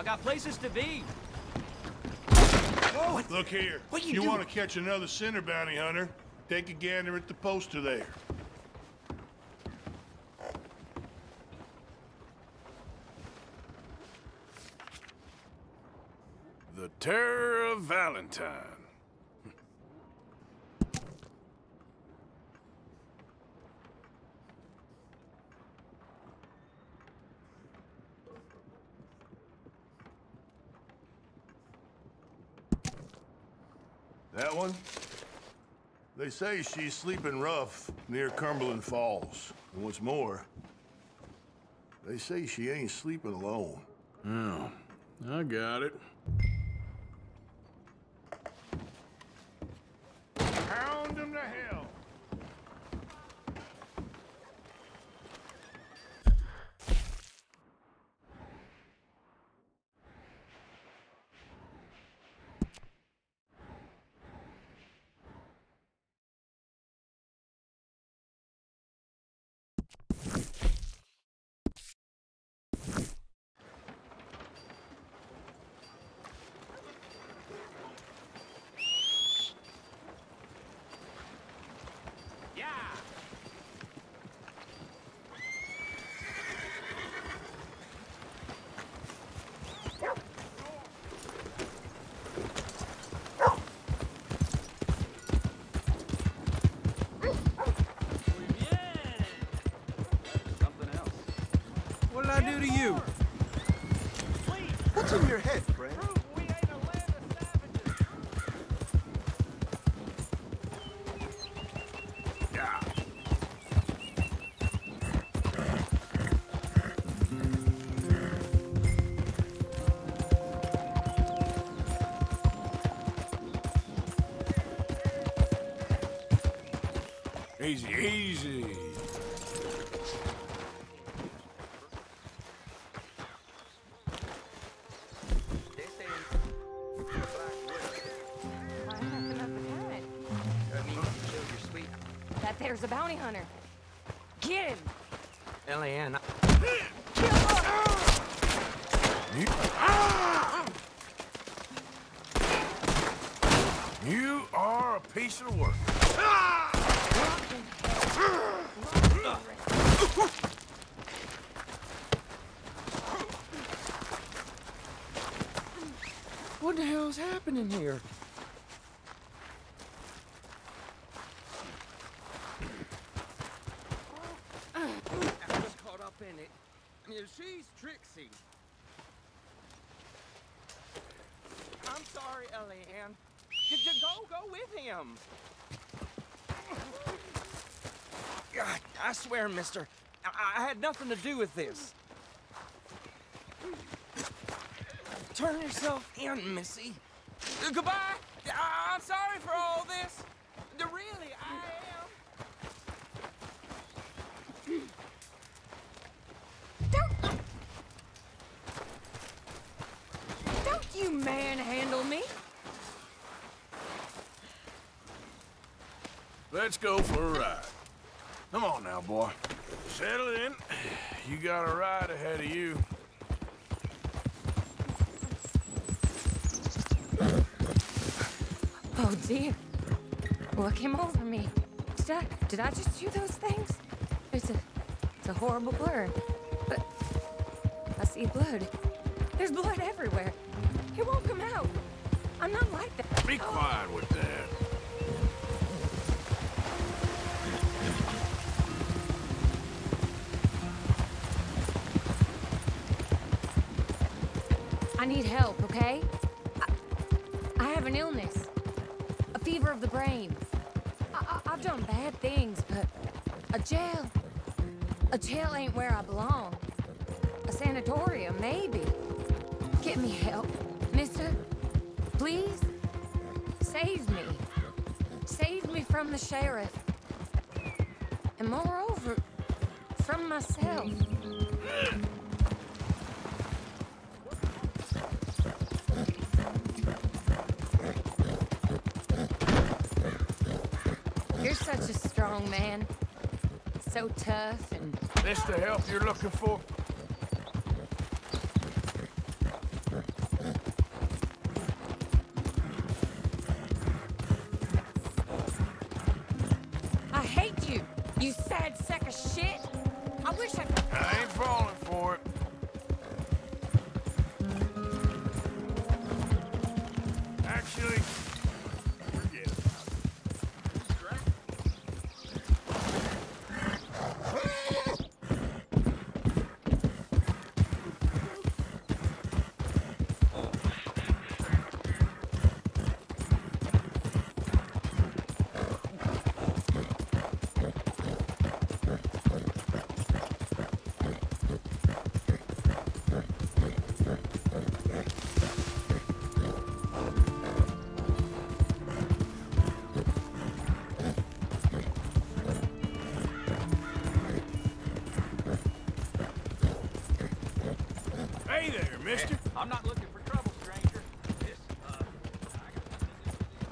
I got places to be. Whoa! Look here. What you you want to catch another center bounty hunter? Take a gander at the poster there. The Terror of Valentine. That one? They say she's sleeping rough near Cumberland Falls. And what's more, they say she ain't sleeping alone. Oh, I got it. Hound them to hell! Yeah. Muy bien. Something else. What'd I do to you? What's in your head, friend? prove we there's a bounty hunter. Get him! Ellie Anne. You, you are a piece of work. What the hell's happening here? I was caught up in it. Yeah, she's Trixie. I'm sorry, Ellie Anne. Did you go go with him? God, I swear, mister, I, I had nothing to do with this. Turn yourself in, Missy. Goodbye. I'm sorry for all this. Really, I am. Don't... Don't you manhandle me! Let's go for a ride. Come on now, boy. Settle in. You got a ride ahead of you. Oh dear. What came over me? Did I, did I just do those things? It's a, it's a horrible blur. But I see blood. There's blood everywhere. It won't come out. I'm not like that. Be quiet with that. I need help, okay? I, I have an illness. A fever of the brain. I, I, I've done bad things, but a jail. A jail ain't where I belong. A sanatorium, maybe. Get me help, mister. Please? Save me. Save me from the sheriff. And moreover, from myself. You're such a strong man. So tough and This the help you're looking for? You sad sack of shit! I wish I could... Hey there, mister. I'm not looking for trouble, stranger. This, uh, I got nothing to do with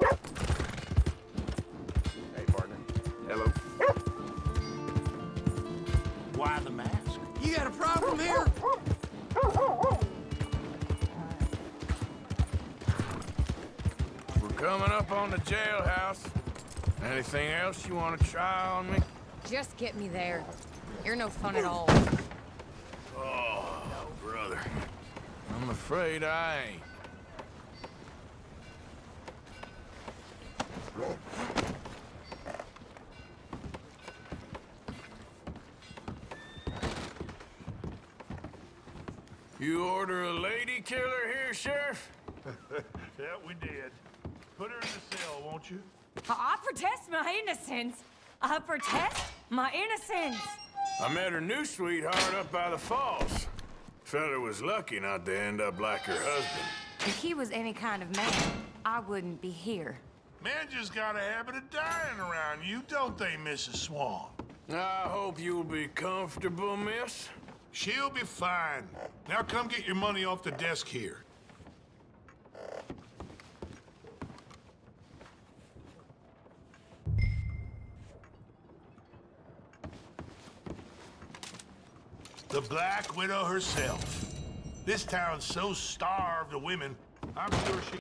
this. Hey, partner. Hello. Why the mask? You got a problem up on the jailhouse. Anything else you want to try on me? Just get me there. You're no fun at all. Oh, brother. I'm afraid I ain't. You order a lady killer here, Sheriff? Yeah, we did. Put her in the cell, won't you? I protest my innocence. I protest my innocence. I met her new sweetheart up by the falls. Feller was lucky not to end up like her husband. If he was any kind of man, I wouldn't be here. Men just got a habit of dying around you, don't they, Mrs. Swan? I hope you'll be comfortable, miss. She'll be fine. Now come get your money off the desk here. The Black Widow herself. This town's so starved of women, I'm sure she